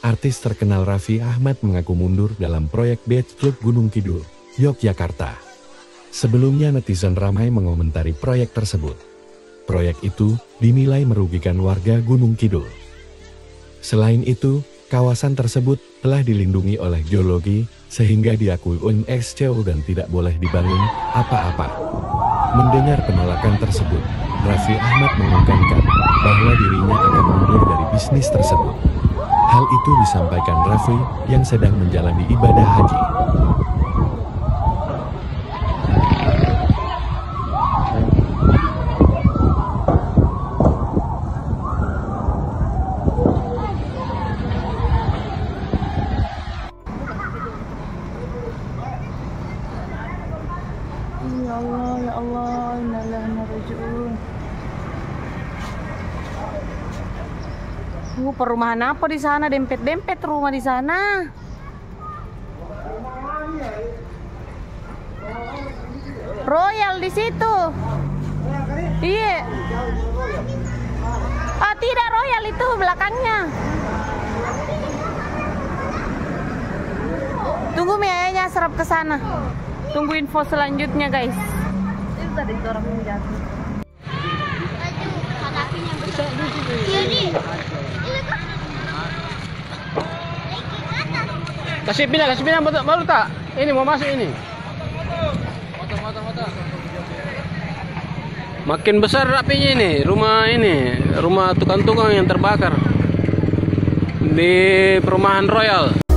Artis terkenal Raffi Ahmad mengaku mundur dalam proyek Beach Club Gunung Kidul, Yogyakarta. Sebelumnya netizen ramai mengomentari proyek tersebut. Proyek itu dinilai merugikan warga Gunung Kidul. Selain itu, kawasan tersebut telah dilindungi oleh geologi sehingga diakui UNESCO dan tidak boleh dibangun apa-apa. Mendengar penolakan tersebut, Raffi Ahmad mengungkapkan bahwa dirinya akan mundur dari bisnis tersebut. Hal itu disampaikan Raffi yang sedang menjalani ibadah haji. Ya Allah, ya Allah, wa rajiun. Uh, perumahan apa di sana? Dempet-dempet rumah di sana. Royal di situ. Iya. Ah, tidak Royal itu belakangnya. Tunggu Mi ayahnya serap ke sana. Tunggu info selanjutnya, guys. Kasih pindah, kasih pindah baru, baru tak? Ini mau masuk ini. Makin besar apinya ini, rumah ini, rumah tukang-tukang yang terbakar di perumahan Royal.